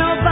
nobody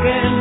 broken